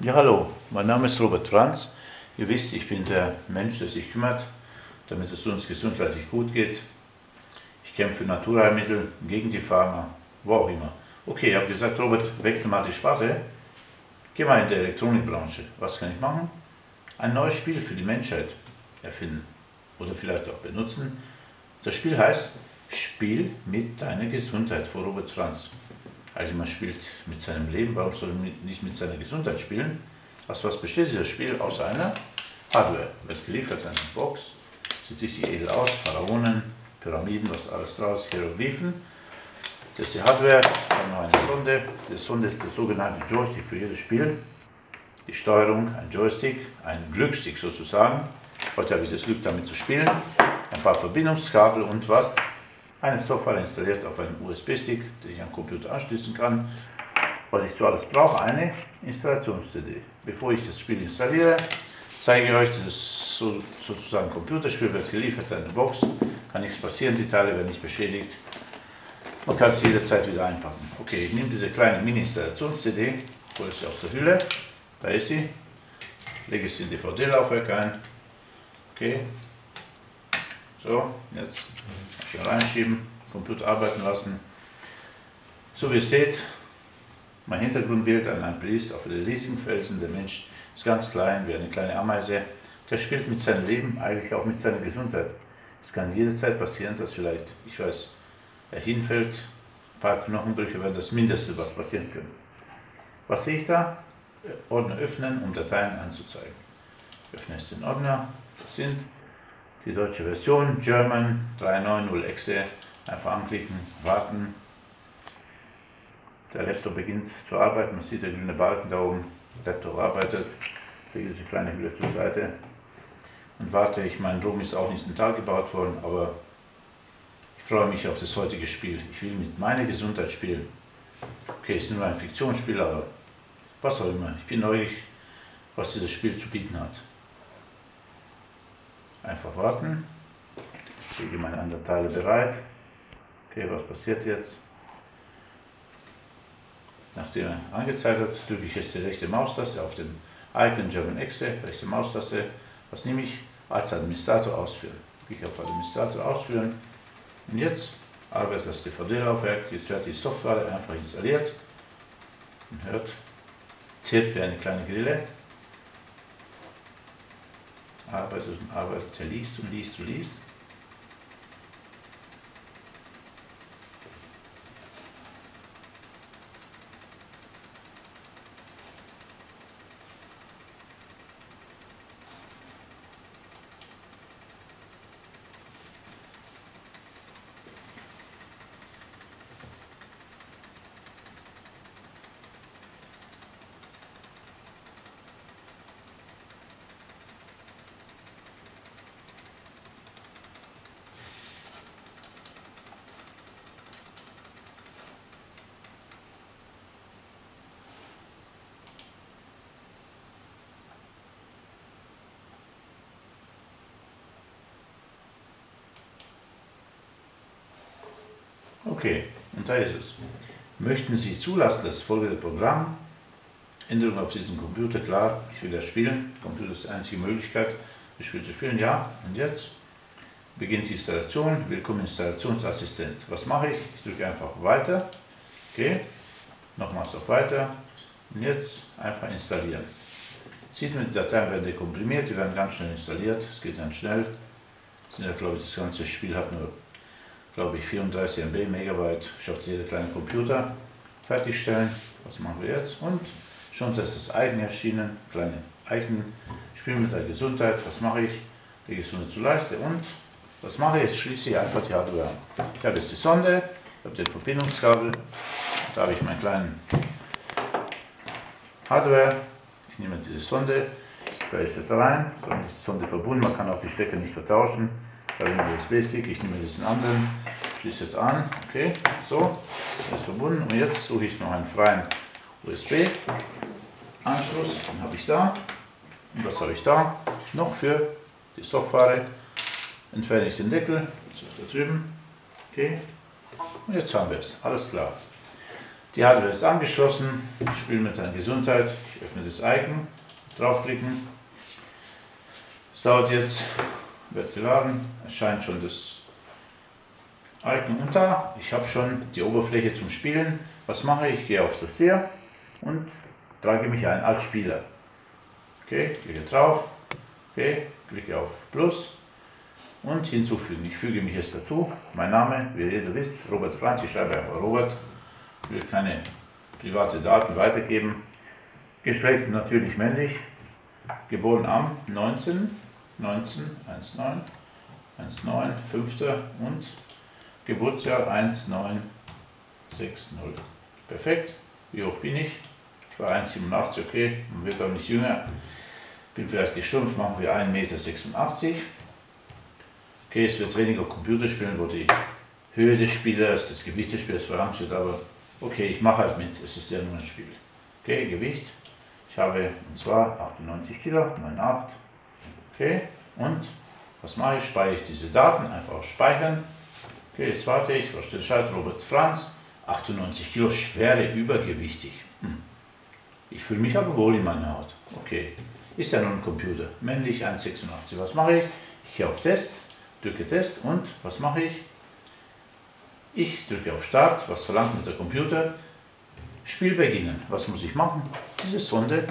Ja, hallo, mein Name ist Robert Franz. Ihr wisst, ich bin der Mensch, der sich kümmert, damit es uns gesundheitlich gut geht. Ich kämpfe für Naturheilmittel gegen die Pharma, wo auch immer. Okay, ich habe gesagt, Robert, wechsel mal die Sparte. Geh mal in die Elektronikbranche. Was kann ich machen? Ein neues Spiel für die Menschheit erfinden oder vielleicht auch benutzen. Das Spiel heißt Spiel mit deiner Gesundheit vor Robert Franz. Also man spielt mit seinem Leben, warum soll man nicht mit seiner Gesundheit spielen? Aus was besteht dieses Spiel? Aus einer Hardware. Wird geliefert eine Box, sieht richtig edel aus, Pharaonen, Pyramiden, was alles draus, Hieroglyphen. Das ist die Hardware, dann noch eine Sonde. Die Sonde ist der sogenannte Joystick für jedes Spiel. Die Steuerung, ein Joystick, ein Glückstick sozusagen. Heute habe ich das Glück damit zu spielen. Ein paar Verbindungskabel und was? Eine Software installiert auf einen USB-Stick, den ich am Computer anschließen kann. Was ich so alles brauche, eine Installations-CD. Bevor ich das Spiel installiere, zeige ich euch, das ist so, sozusagen Computerspiel, wird geliefert, eine Box, kann nichts passieren, die Teile werden nicht beschädigt. Man kann es jederzeit wieder einpacken. Okay, ich nehme diese kleine Mini-Installations-CD, hole sie aus der Hülle, da ist sie, lege sie in DVD-Laufwerk ein. Okay, so, jetzt hier reinschieben, Computer arbeiten lassen. So wie ihr seht, mein Hintergrundbild an einem Priest auf der Riesingfelsen. Der Mensch ist ganz klein, wie eine kleine Ameise. Der spielt mit seinem Leben, eigentlich auch mit seiner Gesundheit. Es kann jederzeit passieren, dass vielleicht, ich weiß, er hinfällt, ein paar Knochenbrüche wären das Mindeste, was passieren könnte. Was sehe ich da? Ordner öffnen, um Dateien anzuzeigen. Öffne jetzt den Ordner. Das sind die deutsche Version, German 390 exe. Einfach anklicken, warten. Der Laptop beginnt zu arbeiten. Man sieht der grüne Balken da oben. Der Laptop arbeitet. Ich lege diese kleine Hülle zur Seite und warte. Ich meine, Rom ist auch nicht im Tag gebaut worden, aber freue mich auf das heutige Spiel. Ich will mit meiner Gesundheit spielen. Okay, es ist nur ein Fiktionsspiel, aber was auch immer. Ich bin neugierig, was dieses Spiel zu bieten hat. Einfach warten. Ich lege meine anderen Teile bereit. Okay, was passiert jetzt? Nachdem er angezeigt hat, drücke ich jetzt die rechte Maustaste auf den Icon German Exe, rechte Maustaste. Was nehme ich? Als Administrator ausführen. Klicke auf Administrator ausführen. Und jetzt arbeitet das DVD-Laufwerk, jetzt wird die Software einfach installiert. Man hört, zählt wie eine kleine Grille. Arbeitet und arbeitet, er liest und liest und liest. Okay, und da ist es. Möchten Sie zulassen, das folgende Programm, Änderung auf diesem Computer, klar, ich will das spielen, Computer ist die einzige Möglichkeit, das Spiel zu spielen, ja, und jetzt beginnt die Installation, Willkommen Installationsassistent. Was mache ich? Ich drücke einfach weiter, okay, nochmals auf weiter und jetzt einfach installieren. Sieht man, die Dateien werden dekomprimiert, die werden ganz schnell installiert, es geht ganz schnell. Sind ja, glaube ich, das ganze Spiel hat nur glaube ich, 34 MB, Megabyte, schafft jeder kleine Computer fertigstellen. Was machen wir jetzt? Und schon das ist eigen erschienen, kleine Eigen, spielen mit der Gesundheit. Was mache ich? Lege es Sonde zur Leiste und was mache ich? Jetzt schließe ich einfach die Hardware an. Ich habe jetzt die Sonde, ich habe den Verbindungskabel, da habe ich meinen kleinen Hardware. Ich nehme diese Sonde, ich fahre jetzt rein, so ist die Sonde verbunden, man kann auch die Stecker nicht vertauschen. Da einen USB-Stick, ich nehme diesen anderen, schließe jetzt an, okay, so, ist verbunden und jetzt suche ich noch einen freien USB-Anschluss, den habe ich da und was habe ich da? Noch für die Software entferne ich den Deckel, das ist da drüben, okay, und jetzt haben wir es, alles klar. Die Hardware ist angeschlossen. Ich spiele mit der Gesundheit. Ich öffne das Icon. Draufklicken. Es dauert jetzt, wird geladen. Es scheint schon das Icon unter. Ich habe schon die Oberfläche zum Spielen. Was mache ich? Ich gehe auf das hier und trage mich ein als Spieler. Okay, klicke drauf. Okay, klicke auf Plus und hinzufügen. Ich füge mich jetzt dazu. Mein Name, wie ihr wisst, Robert Franz. Ich schreibe einfach Robert. Ich will keine private Daten weitergeben. Geschlecht natürlich männlich. Geboren am 19, 19, 19, 19, 5. und Geburtsjahr 1960. Perfekt. Wie hoch bin ich? Ich war 1,87, okay. Man wird auch nicht jünger. Bin vielleicht gestumpft, machen wir 1,86 Meter. Okay, es wird weniger Computerspielen, wo die Höhe des Spielers, das Gewicht des Spielers verlangt wird, aber okay, ich mache halt mit, es ist ja nur ein Spiel. Okay, Gewicht, ich habe und zwar 98 Kilo, 9,8. Okay, und was mache ich? Speichere ich diese Daten, einfach speichern. Okay, jetzt warte ich, was steht Scheit? Robert Franz, 98 Kilo, schwere, übergewichtig. Hm. Ich fühle mich aber wohl in meiner Haut. Okay, ist ja nur ein Computer. Männlich 1,86. Was mache ich? Ich gehe auf Test, drücke Test und was mache ich? Ich drücke auf Start, was verlangt mit der Computer? Spiel beginnen. Was muss ich machen? Diese Sonde,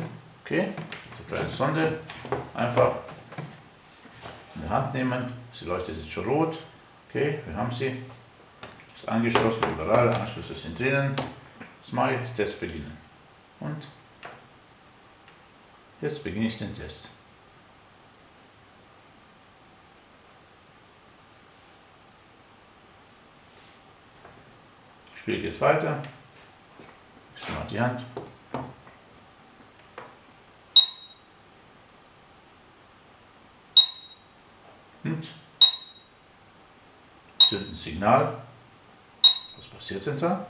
okay, diese kleine Sonde, einfach in die Hand nehmen. Sie leuchtet jetzt schon rot. Okay, wir haben sie. Ist angeschlossen, überall, Anschlüsse sind drinnen. Was mache ich? Test beginnen. Und jetzt beginne ich den Test. Spiel geht weiter. Ich mal die Hand. Und sind ein Signal. Was passiert denn da?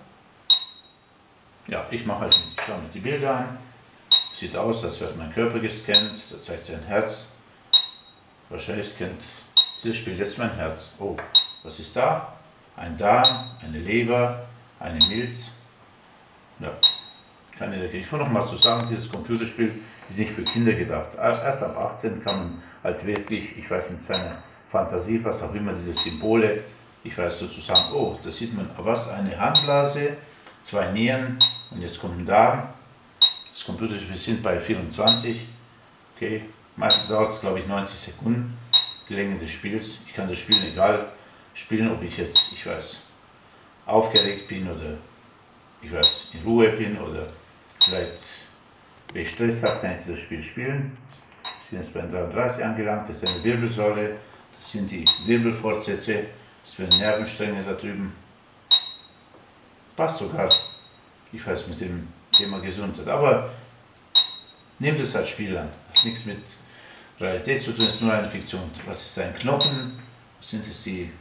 Ja, ich mache halt mit. Ich schaue mir die Bilder an. Sieht aus, als wird mein Körper gescannt. Da zeigt sich ein Herz. Wahrscheinlich scannt dieses Spiel jetzt mein Herz. Oh, was ist da? Ein Darm, eine Leber, eine Milz. Ja, keine Idee. Ich noch mal zusammen, dieses Computerspiel ist nicht für Kinder gedacht. Erst ab 18 kann man halt wirklich, ich weiß mit seiner Fantasie, was auch immer, diese Symbole, ich weiß sozusagen, oh, da sieht man was, eine Handblase, zwei Nieren und jetzt kommt ein Darm. Das Computerspiel, wir sind bei 24, okay, meistens dauert es glaube ich 90 Sekunden, die Länge des Spiels. Ich kann das Spiel egal spielen, ob ich jetzt, ich weiß, aufgeregt bin oder ich weiß, in Ruhe bin oder vielleicht, wenn ich Stress habe, kann ich dieses Spiel spielen. Wir sind jetzt bei 33 angelangt, das ist eine Wirbelsäule, das sind die Wirbelfortsätze, das werden Nervenstränge da drüben. Passt sogar, ich weiß, mit dem Thema Gesundheit. Aber nehmt es als Spiel an, hat nichts mit Realität zu tun, ist nur eine Fiktion. Was ist ein Knochen? Was sind es die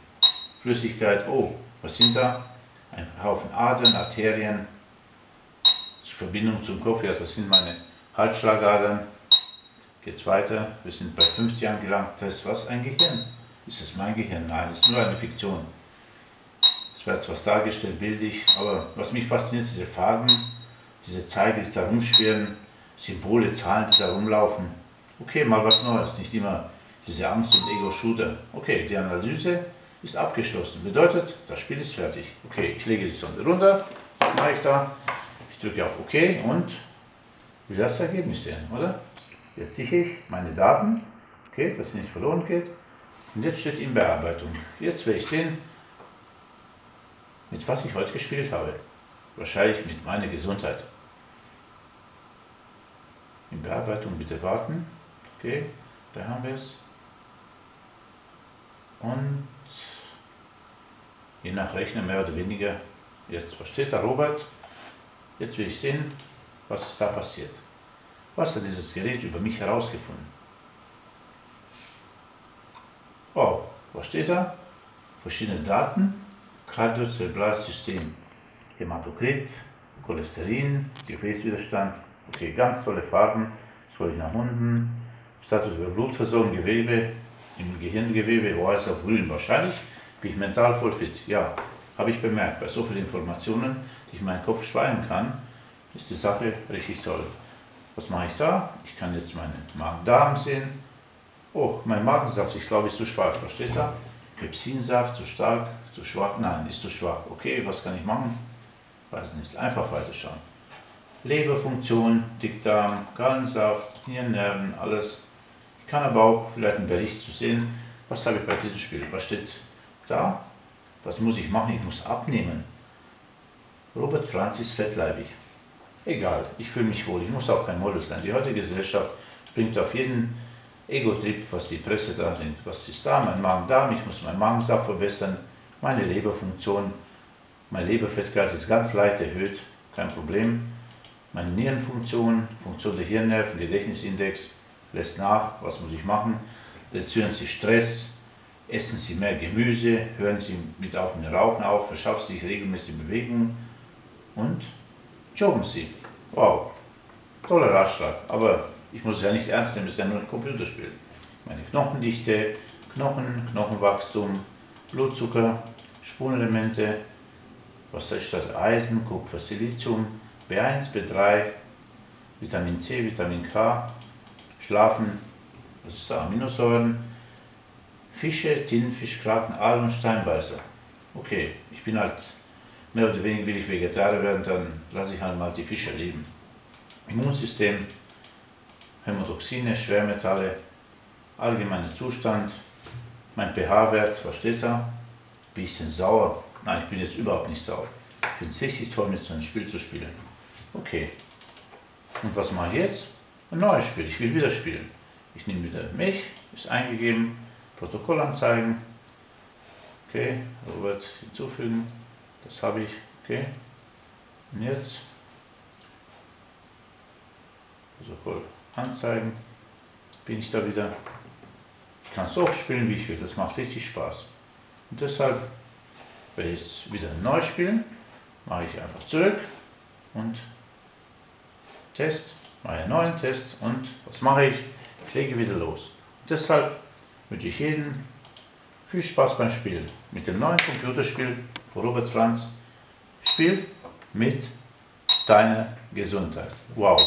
Flüssigkeit? Oh, was sind da? ein Haufen Adern, Arterien, Verbindung zum Kopf, ja, das sind meine Halsschlagadern. Geht's weiter, wir sind bei 50 angelangt. Das ist was? Ein Gehirn. Ist es mein Gehirn? Nein, es ist nur eine Fiktion. Es wird was dargestellt, bildlich, aber was mich fasziniert, diese Farben, diese Zeiger, die da rumschwirren, Symbole, Zahlen, die da rumlaufen. Okay, mal was Neues, nicht immer diese Angst und Ego-Shooter. Okay, die Analyse ist abgeschlossen. Bedeutet, das Spiel ist fertig. Okay, ich lege die Sonde runter. Was mache ich da? Ich drücke auf OK und will das Ergebnis sehen, oder? Jetzt sichere ich meine Daten, okay, dass sie nicht verloren geht. Und jetzt steht in Bearbeitung. Jetzt werde ich sehen, mit was ich heute gespielt habe. Wahrscheinlich mit meiner Gesundheit. In Bearbeitung bitte warten. Okay, da haben wir es. Und je nach Rechner mehr oder weniger. Jetzt, was steht da, Robert? Jetzt will ich sehen, was ist da passiert. Was hat dieses Gerät über mich herausgefunden? Oh, was steht da? Verschiedene Daten, kardiozerebrales System, Hämatokrit, Cholesterin, Gefäßwiderstand, okay, ganz tolle Farben, soll ich nach unten, Status über Blutversorgung, Gewebe, im Gehirngewebe, weiß auf grün, wahrscheinlich bin ich mental voll fit? Ja. habe ich bemerkt, bei so vielen Informationen, die ich in meinen Kopf speichern kann, ist die Sache richtig toll. Was mache ich da? Ich kann jetzt meine Magen-Darm sehen. Oh, mein Magensaft, ich glaube, ist zu schwach. Was steht da? Pepsinsaft, zu stark, zu schwach? Nein, ist zu schwach. Okay, was kann ich machen? Weiß nicht. Einfach weiterschauen. Leberfunktion, Dickdarm, Gallensaft, Nierennerven, alles. Ich kann aber auch vielleicht einen Bericht zu sehen, was habe ich bei diesem Spiel, was steht da, was muss ich machen, ich muss abnehmen. Robert Franz ist fettleibig. Egal, ich fühle mich wohl, ich muss auch kein Model sein. Die heutige Gesellschaft bringt auf jeden Ego-Trip, was die Presse da bringt. Was ist da? Mein Magen-Darm, ich muss meinen Magensaft verbessern, meine Leberfunktion, mein Leberfettgehalt ist ganz leicht erhöht, kein Problem. Meine Nierenfunktion, Funktion der Hirnnerven, Gedächtnisindex lässt nach, was muss ich machen? Reduzieren Sie Stress, essen Sie mehr Gemüse, hören Sie mit auf mit Rauchen auf, verschaffen Sie sich regelmäßig Bewegung und joggen Sie. Wow, toller Ratschlag, aber ich muss es ja nicht ernst nehmen, es ist ja nur ein Computerspiel. Meine Knochendichte, Knochen, Knochenwachstum, Blutzucker, Spurenelemente, was ist statt Eisen, Kupfer, Silizium, B1, B3, Vitamin C, Vitamin K, Schlafen, was ist da, Aminosäuren, Fische, Tintenfisch, Kraken, Aal und Steinbeißer. Okay, ich bin halt, mehr oder weniger will ich Vegetarier werden, dann lasse ich halt mal die Fische leben. Immunsystem, Hämotoxine, Schwermetalle, allgemeiner Zustand, mein pH-Wert, was steht da? Bin ich denn sauer? Nein, ich bin jetzt überhaupt nicht sauer. Ich finde es richtig toll, mit so einem Spiel zu spielen. Okay. Und was mache ich jetzt? Ein neues Spiel. Ich will wieder spielen. Ich nehme wieder mich, ist eingegeben, Protokoll anzeigen. Okay, Robert hinzufügen. Das habe ich. Okay. Und jetzt Protokoll anzeigen. Bin ich da wieder. Ich kann so oft spielen, wie ich will. Das macht richtig Spaß. Und deshalb werde ich jetzt wieder neu spielen. Mache ich einfach zurück und Test, mache einen neuen Test und was mache ich? Ich lege wieder los. Und deshalb wünsche ich jedem viel Spaß beim Spielen. Mit dem neuen Computerspiel Robert Franz. Spiel mit deiner Gesundheit. Wow.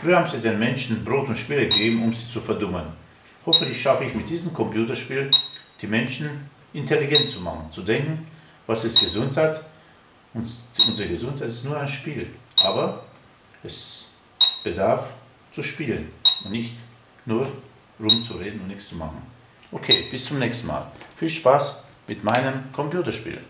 Früher haben sie den Menschen Brot und Spiele gegeben, um sie zu verdummen. Hoffentlich schaffe ich mit diesem Computerspiel die Menschen intelligent zu machen, zu denken, was ist Gesundheit. Und unsere Gesundheit ist nur ein Spiel. Aber es bedarf zu spielen und nicht nur rumzureden und nichts zu machen. Okay, bis zum nächsten Mal. Viel Spaß mit meinem Computerspiel.